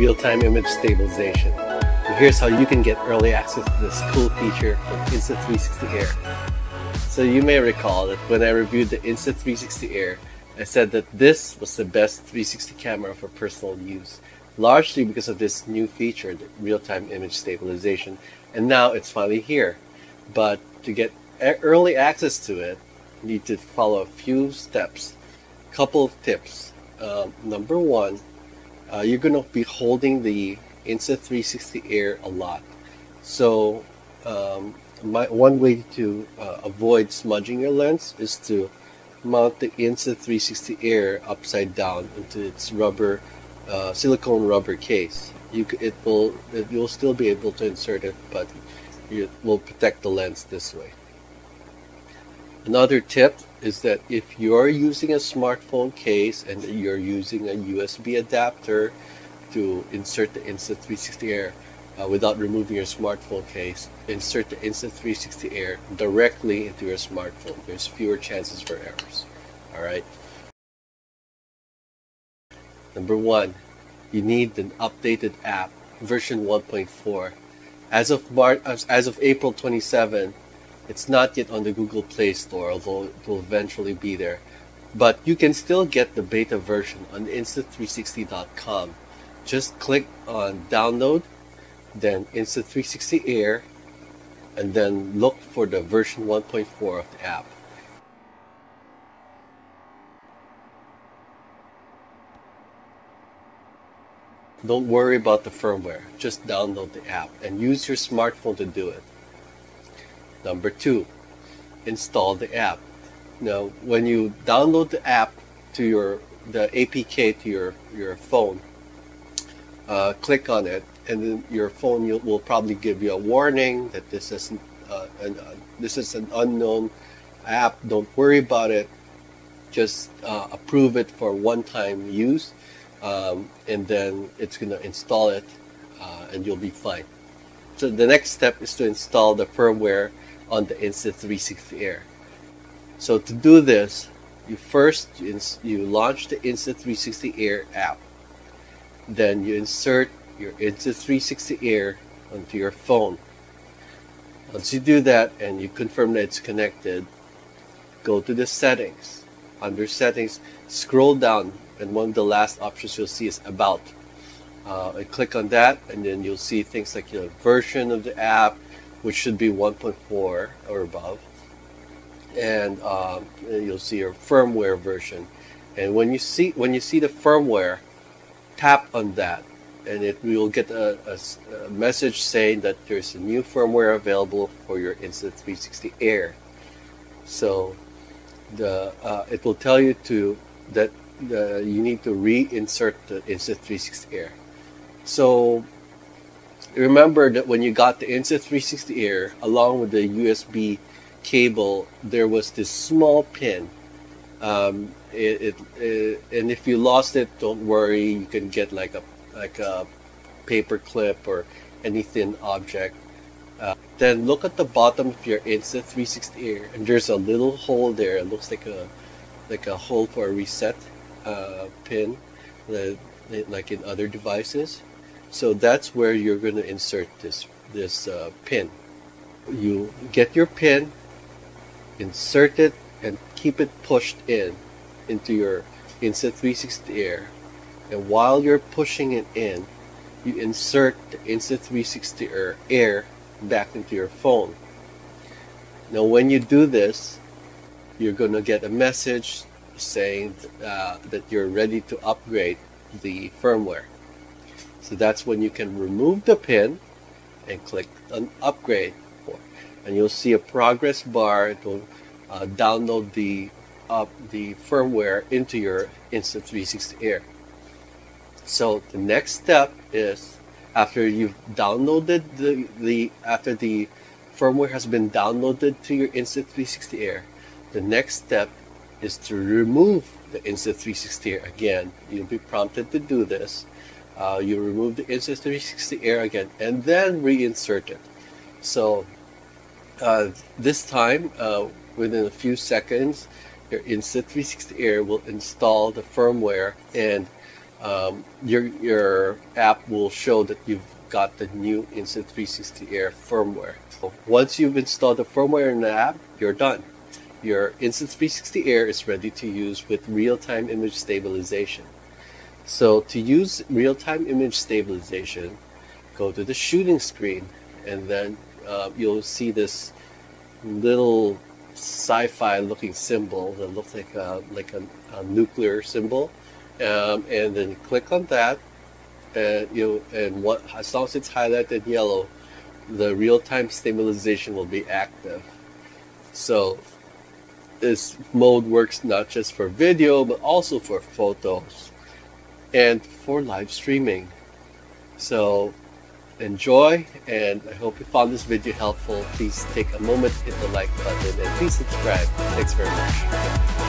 real-time image stabilization. And here's how you can get early access to this cool feature from Insta360 Air. So you may recall that when I reviewed the Insta360 Air, I said that this was the best 360 camera for personal use, largely because of this new feature, the real-time image stabilization, and now it's finally here. But to get early access to it, you need to follow a few steps. Couple of tips. Um, number one, uh, you're going to be holding the Insta360 Air a lot. So um, my, one way to uh, avoid smudging your lens is to mount the Insta360 Air upside down into its rubber, uh, silicone rubber case. You it will it, you'll still be able to insert it, but it will protect the lens this way. Another tip is that if you're using a smartphone case and you're using a USB adapter to insert the Insta360 Air uh, without removing your smartphone case, insert the Insta360 Air directly into your smartphone. There's fewer chances for errors. All right. Number one, you need an updated app, version 1.4. As of as of April 27, it's not yet on the Google Play Store, although it will eventually be there. But you can still get the beta version on insta360.com. Just click on download, then Insta360 Air, and then look for the version 1.4 of the app. Don't worry about the firmware, just download the app and use your smartphone to do it. Number two, install the app. Now, when you download the app to your the APK to your your phone, uh, click on it, and then your phone will probably give you a warning that this is uh, an, uh, this is an unknown app. Don't worry about it. Just uh, approve it for one-time use, um, and then it's gonna install it, uh, and you'll be fine. So the next step is to install the firmware on the Insta360 Air. So to do this, you first you launch the Insta360 Air app. Then you insert your Insta360 Air onto your phone. Once you do that and you confirm that it's connected, go to the settings. Under settings, scroll down and one of the last options you'll see is about. Uh, and click on that and then you'll see things like your version of the app, which should be 1.4 or above. And um, you'll see your firmware version. And when you see when you see the firmware, tap on that, and it will get a, a, a message saying that there's a new firmware available for your Insta360 Air. So the uh, it will tell you to that the, you need to reinsert the Insta360 Air. So remember that when you got the Insta360 Air, along with the USB cable, there was this small pin. Um, it, it, it, and if you lost it, don't worry. You can get like a like a paper clip or any thin object. Uh, then look at the bottom of your Insta360 Air, and there's a little hole there. It looks like a like a hole for a reset uh, pin, like in other devices. So that's where you're going to insert this this uh, pin. You get your pin, insert it, and keep it pushed in into your Insta360 Air. And while you're pushing it in, you insert the Insta360 Air, Air back into your phone. Now, when you do this, you're going to get a message saying uh, that you're ready to upgrade the firmware. So that's when you can remove the pin and click on upgrade. And you'll see a progress bar. It will uh, download the uh, the firmware into your Insta360 Air. So the next step is after you've downloaded the, the after the firmware has been downloaded to your Insta360 Air, the next step is to remove the Insta360 Air again. You'll be prompted to do this uh, you remove the Insta360 Air again and then reinsert it. So uh, this time, uh, within a few seconds, your Insta360 Air will install the firmware and um, your your app will show that you've got the new Insta 360 Air firmware. So once you've installed the firmware in the app, you're done. Your Insta 360 Air is ready to use with real-time image stabilization. So to use real-time image stabilization, go to the shooting screen and then uh, you'll see this little sci-fi looking symbol that looks like a, like a, a nuclear symbol. Um, and then click on that and you and what as long as it's highlighted yellow the real-time stabilization will be active. So this mode works not just for video but also for photos and for live streaming so enjoy and I hope you found this video helpful. Please take a moment, hit the like button and please subscribe. Thanks very much.